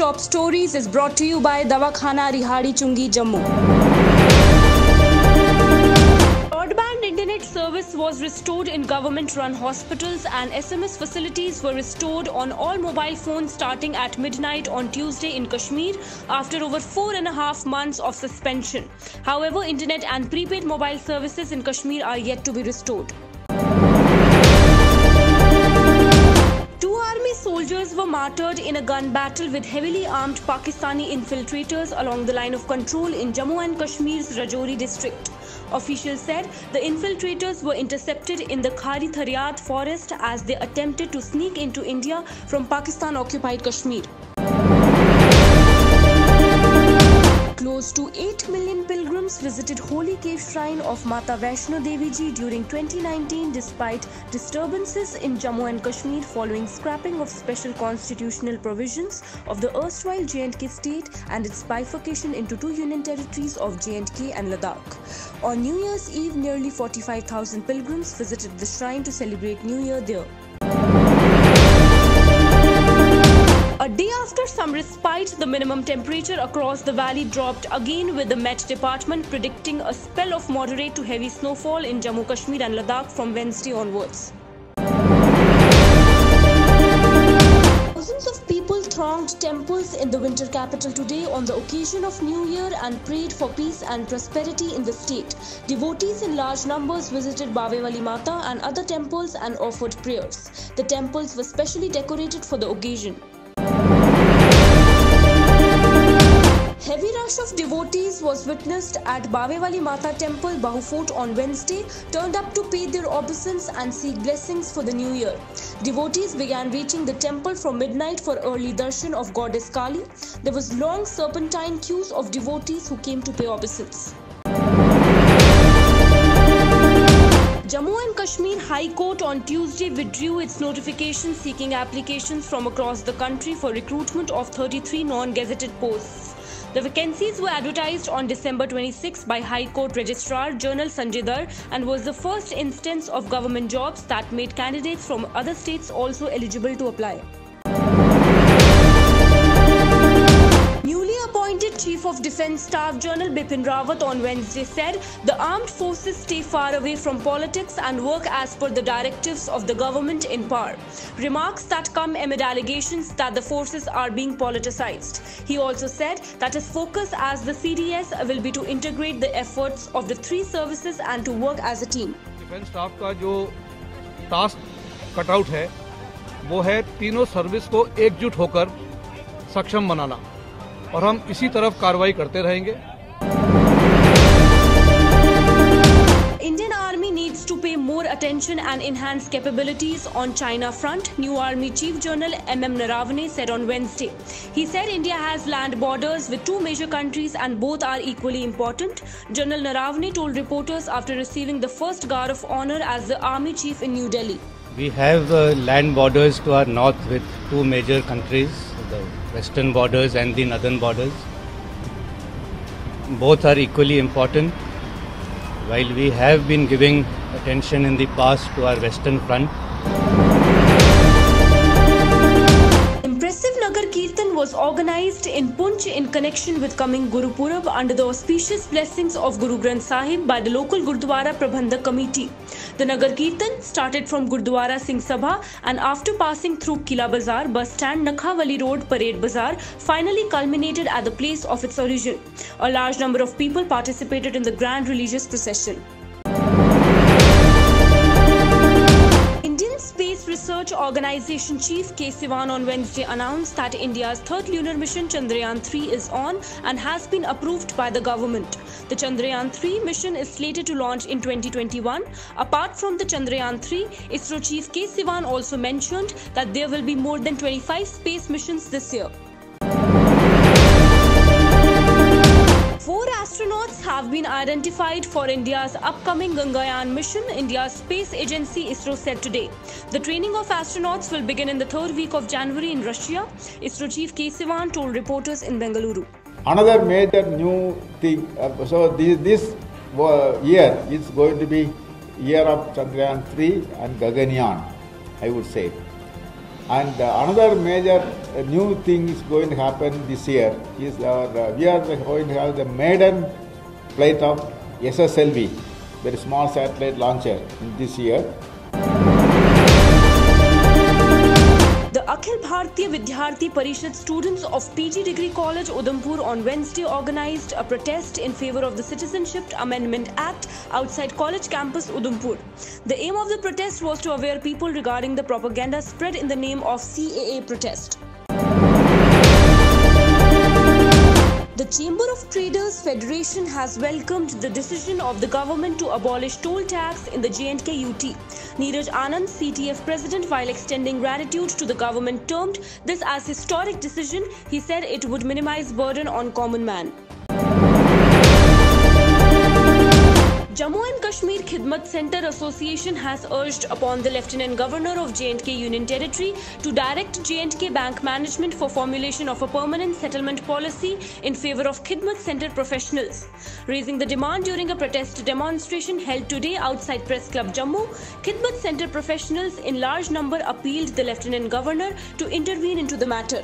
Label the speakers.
Speaker 1: top stories is brought to you by Davakhana Rehari Chungi Jammu. Broadband internet service was restored in government run hospitals and SMS facilities were restored on all mobile phones starting at midnight on Tuesday in Kashmir after over four and a half months of suspension. However, internet and prepaid mobile services in Kashmir are yet to be restored. Soldiers were martyred in a gun battle with heavily armed Pakistani infiltrators along the line of control in Jammu and Kashmir's Rajouri district. Officials said the infiltrators were intercepted in the Khari Tharyat forest as they attempted to sneak into India from Pakistan occupied Kashmir. Close to 8 million pilgrims visited Holy Cave Shrine of Mata Vaishno Devi Ji during 2019 despite disturbances in Jammu and Kashmir following scrapping of special constitutional provisions of the erstwhile J&K state and its bifurcation into two union territories of J&K and Ladakh. On New Year's Eve, nearly 45,000 pilgrims visited the shrine to celebrate New Year there. A day after some respite, the minimum temperature across the valley dropped again with the Met Department predicting a spell of moderate to heavy snowfall in Jammu Kashmir and Ladakh from Wednesday onwards. Thousands of people thronged temples in the winter capital today on the occasion of New Year and prayed for peace and prosperity in the state. Devotees in large numbers visited Bavewali Mata and other temples and offered prayers. The temples were specially decorated for the occasion. Was witnessed at Bavewali Mata Temple, Bahufort on Wednesday, turned up to pay their obeisance and seek blessings for the new year. Devotees began reaching the temple from midnight for early darshan of goddess Kali. There was long serpentine queues of devotees who came to pay obeisance. Jammu and Kashmir High Court on Tuesday withdrew its notification seeking applications from across the country for recruitment of 33 non-gazetted posts. The vacancies were advertised on December 26 by High Court Registrar General Sanjay and was the first instance of government jobs that made candidates from other states also eligible to apply. Chief of Defence Staff General Bipin Rawat on Wednesday said the armed forces stay far away from politics and work as per the directives of the government in power. Remarks that come amid allegations that the forces are being politicized. He also said that his focus as the CDS will be to integrate the efforts of the three services and to work as a team.
Speaker 2: Defence staff का जो task cutout है वो है तीनों service को एकजुट होकर सक्षम बनाना और हम इसी तरफ़ कार्रवाई करते रहेंगे
Speaker 1: Indian Army needs to pay more attention and enhance capabilities on China front, new Army Chief General MM Naravane said on Wednesday. He said India has land borders with two major countries and both are equally important. General Naravane told reporters after receiving the first Guard of Honor as the Army Chief in New Delhi.
Speaker 3: We have uh, land borders to our north with two major countries, the western borders and the northern borders. Both are equally important. While we have been giving attention in the past to our western front,
Speaker 1: was organized in Poonch in connection with coming Guru Purab under the auspicious blessings of Guru Granth Sahib by the local Gurdwara Prabandhak Committee. The Nagar Kirtan started from Gurdwara Singh Sabha and after passing through Kila Bazaar, bus stand Nakhavali Road, Parade Bazaar, finally culminated at the place of its origin. A large number of people participated in the grand religious procession. Organization Chief K. Sivan on Wednesday announced that India's third lunar mission Chandrayaan 3 is on and has been approved by the government. The Chandrayaan 3 mission is slated to launch in 2021. Apart from the Chandrayaan 3, ISRO Chief K. Sivan also mentioned that there will be more than 25 space missions this year. Have been identified for India's upcoming Gaganyaan mission, India's space agency ISRO said today. The training of astronauts will begin in the third week of January in Russia, ISRO chief K. Sivan told reporters in Bengaluru.
Speaker 4: Another major new thing, uh, so this, this uh, year is going to be year of Chandrayaan 3 and Gaganyaan, I would say. And uh, another major uh, new thing is going to happen this year is our, we are going to have the maiden flight of SSLV, very small satellite launcher this year.
Speaker 1: The Akhil Bharatiya Vidyarthi Parishad students of PG Degree College Udhampur on Wednesday organized a protest in favor of the Citizenship Amendment Act outside college campus Udhampur. The aim of the protest was to aware people regarding the propaganda spread in the name of CAA protest. The Chamber of Traders Federation has welcomed the decision of the government to abolish toll tax in the J&K UT. Neeraj Anand, CTF president, while extending gratitude to the government, termed this as historic decision. He said it would minimize burden on common man. Khidmat Center Association has urged upon the Lieutenant Governor of J&K Union Territory to direct J&K Bank management for formulation of a permanent settlement policy in favor of Khidmat Center professionals. Raising the demand during a protest demonstration held today outside Press Club Jammu, Khidmat Center professionals in large number appealed the Lieutenant Governor to intervene into the matter.